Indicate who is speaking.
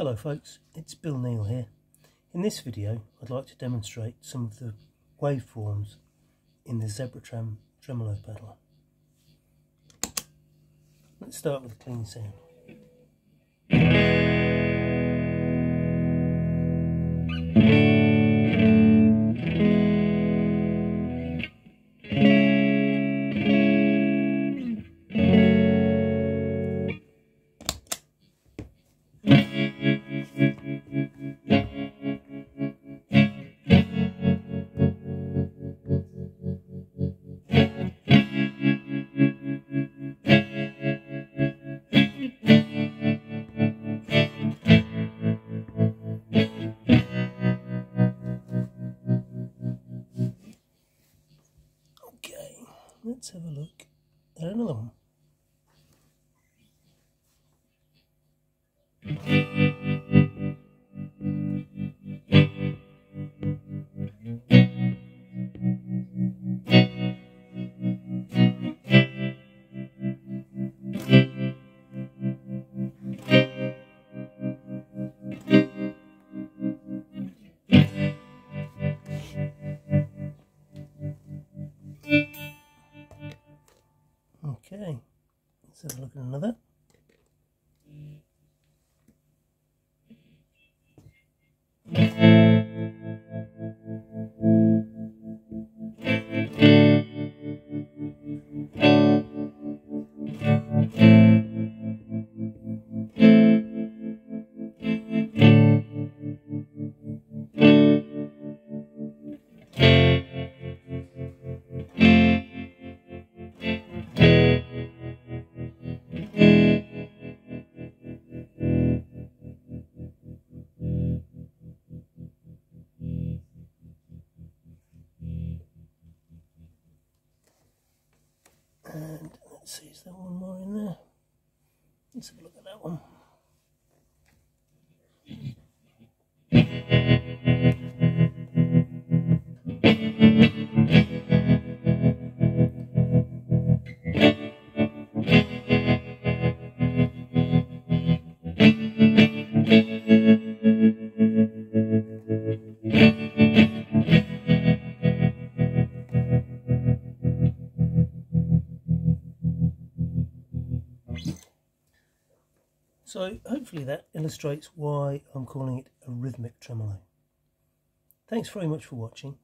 Speaker 1: Hello folks, it's Bill Neal here. In this video I'd like to demonstrate some of the waveforms in the Zebra-Trem tremolo pedal. Let's start with a clean sound. Let's have a look at another one. Let's have a look at another. And let's see, is there one more in there? Let's have a look at that one. So hopefully that illustrates why I'm calling it a rhythmic tremolo. Thanks very much for watching.